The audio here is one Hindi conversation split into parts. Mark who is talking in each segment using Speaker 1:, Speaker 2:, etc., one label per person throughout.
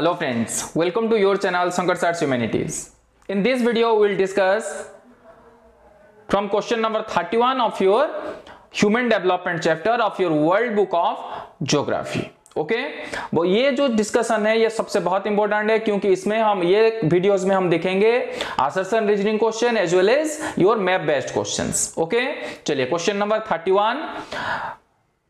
Speaker 1: Hello friends, welcome to your channel Sankar Sars Humanities. In this video we will discuss from question number 31 of your human development chapter of your world book of geography. Okay okay? वो ये जो डिस्कशन है ये सबसे बहुत इंपॉर्टेंट है क्योंकि इसमें हम ये वीडियोस में हम देखेंगे assertion reasoning question as well as your map based questions okay चलिए क्वेश्चन नंबर 31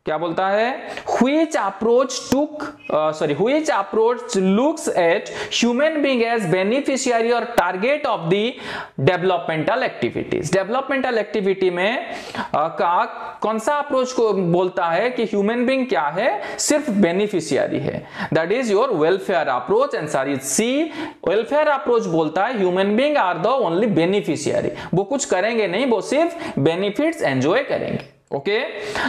Speaker 1: क्या बोलता है? Which approach took sorry which approach looks at human being as beneficiary और target of the developmental activities developmental activity में uh, का कौन सा अप्रोच को बोलता है कि ह्यूमन बींग क्या है? सिर्फ़ बेनिफिशियरी है। That is your welfare approach and sorry see welfare approach बोलता है human being are the only beneficiary वो कुछ करेंगे नहीं वो सिर्फ़ बेनिफिट्स एंजॉय करेंगे। ओके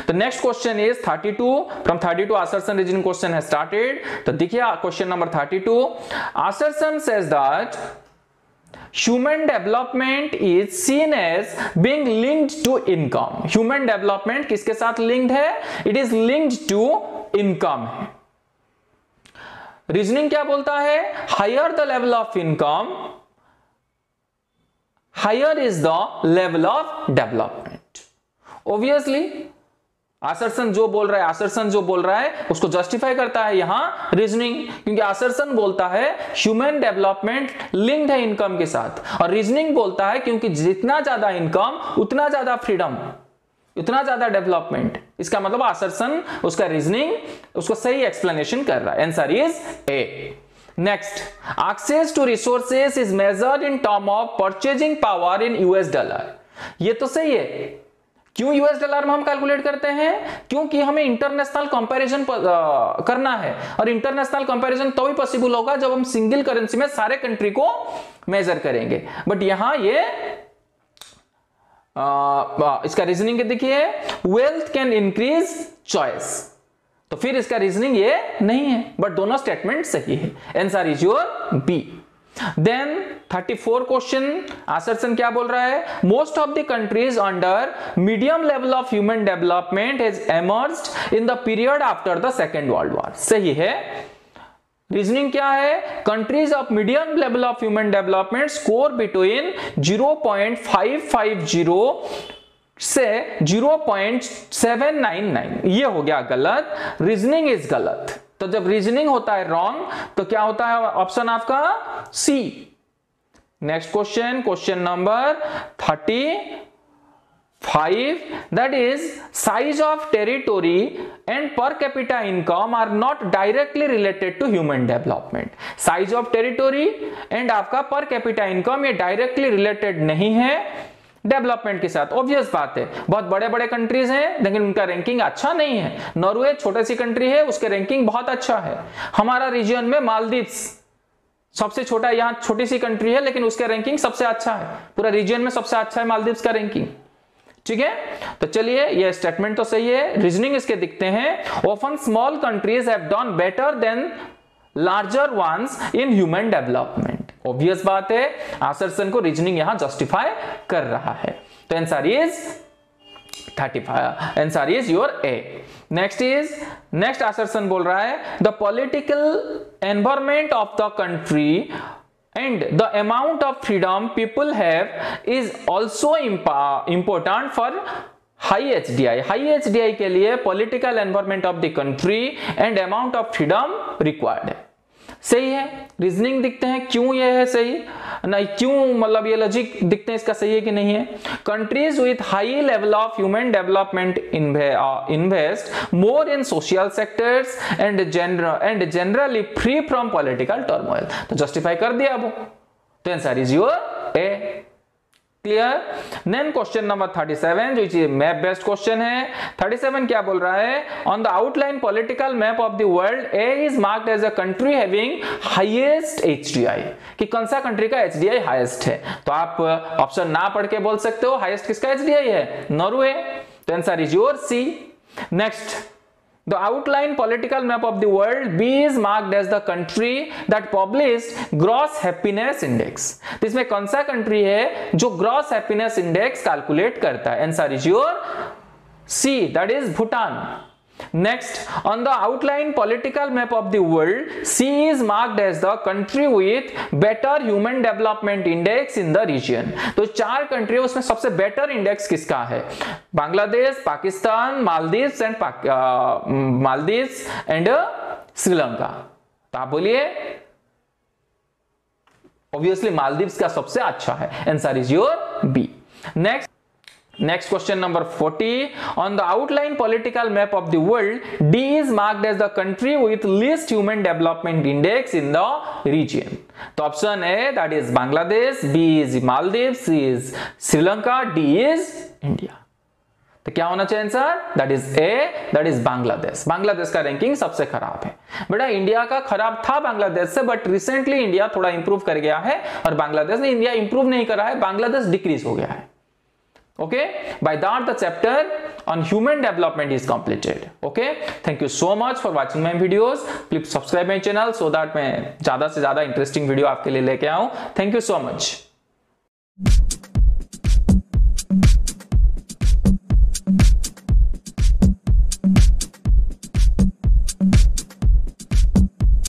Speaker 1: तो next question is 32 two from thirty two assertion reason question है स्टार्टेड तो देखिए question number 32 two assertion says that human development is seen as being linked to income human development किसके साथ लिंक्ड है? It is linked to income reasoning क्या बोलता है? Higher the level of income higher is the level of development obviously assertion जो बोल रहा है आसरसन जो बोल रहा है, उसको जस्टिफाई करता है यहाँ रीजनिंग क्योंकि आसरसन बोलता है ह्यूमन डेवलपमेंट लिंक्ड है इनकम के साथ। और रीजनिंग बोलता है क्योंकि जितना ज़्यादा इनकम उतना ज़्यादा फ्रीडम उतना ज़्यादा डेवलपमेंट इसका मतलब आसरसन उसका रीजनिंग उसको सही एक्सप्लेनेशन कर रहा है। Answer is a next access to resources is measured in term of purchasing power in US dollar ये तो सही है। क्यों यूएस डॉलर में हम कैलकुलेट करते हैं? क्योंकि हमें इंटरनेशनल कंपैरिजन करना है। और इंटरनेशनल कंपैरिजन तो ही पॉसिबल होगा जब हम सिंगल करेंसी में सारे कंट्री को मेजर करेंगे। बट यहाँ ये आ, इसका रीजनिंग देखिए? वेल्थ कैन इंक्रीज चॉइस तो फिर इसका रीजनिंग ये नहीं है। बट दोनों स्टेटमेंट सही है। Answer is your B then 34 question assertion क्या बोल रहा है? Most of the countries under medium level of human development is emerged in the period after the second world war सही है? रीजनिंग क्या है? Countries of medium level of human development score between 0.550 से 0.799 ये हो गया गलत. रीजनिंग इज़ गलत. तो जब रीजनिंग होता है रॉन्ग तो क्या होता है ऑप्शन आपका? C next question question number thirty five that is size of territory and per capita income are not directly related to human development size of territory and आपका पर कैपिटा इनकम ये डायरेक्टली रिलेटेड नहीं है डेवलपमेंट के साथ। ऑब्वियस बात है। बहुत बड़े बड़े कंट्रीज़ हैं, लेकिन उनका रैंकिंग अच्छा नहीं है। नॉर्वे छोटे सी कंट्री है, उसके रैंकिंग बहुत अच्छा है। हमारा रीजन में मालदीव्स सबसे छोटा यहाँ छोटी सी कंट्री है, लेकिन उसका रैंकिंग सबसे अच्छा है। पूरा रीजन में सबसे अच्छा है मालदीव्स का रैंकिंग ठीक है? तो चलिए, ये स्टेटमेंट तो सही है। रीजनिंग इसके दिखते हैं। Often small countries have done better than larger ones in human development obvious बात है आसरसन को रीजनिंग यहाँ जस्टिफाई कर रहा है। तो answer is 35 answer is your A next is next assertion बोल रहा है the political environment of the country and the amount of freedom people have is also important for high H D I high H D I के लिए political environment of the country and amount of freedom required है। सही है? रीजनिंग दिखते हैं, क्यों ये है सही? नहीं क्यों मतलब ये लॉजिक दिखते हैं इसका सही है कि नहीं है? Countries with high level of human development invest more in social sectors and and generally free from political turmoil तो जस्टिफाई कर दिया अब। तो answer is your A clear then question number 37 जो मैप बेस्ड क्वेश्चन है 37 क्या बोल रहा है? On the outline political map of the world A is marked as a country having highest HDI कि कौन सा कंट्री का एचडीआई हाईएस्ट है? तो आप ऑप्शन ना पढ़ के बोल सकते हो हाईएस्ट किसका एचडीआई है? नॉर्वे तो answer is your C next The outline political map of the world B is marked as the country that published gross happiness index. तो इसमें कौन सा कंट्री है जो ग्रॉस हैप्पीनेस इंडेक्स कैलकुलेट करता है answer is your C that is Bhutan Next, on the outline political map of the world, C is marked as the country with better human development index in the region. तो चार कंट्री उसमें सबसे बेटर इंडेक्स किसका है बांग्लादेश पाकिस्तान मालदीव्स एंड मालदीव्स एंड श्रीलंका तो आप बोलिए ऑब्वियसली मालदीव्स का सबसे अच्छा है answer is your B next Next question number 40. On the outline political map of the world, D is marked as the country with least human development index in the region. तो option A that is Bangladesh B is Maldives C is Sri Lanka D is India तो क्या होना चाहिए answer that is A that is Bangladesh Bangladesh का रैंकिंग सबसे खराब है। बेटा इंडिया का खराब था बांग्लादेश से बट रिसेंटली इंडिया थोड़ा इंप्रूव कर गया है और बांग्लादेश ने इंडिया इंप्रूव नहीं करा है बांग्लादेश डिक्रीज हो गया है। Okay by that the chapter on human development is completed okay thank you so much for watching my videos please subscribe my channel so that मैं ज़्यादा से ज़्यादा इंटरेस्टिंग वीडियो आपके लिए लेके आऊँ थैंक यू सो मच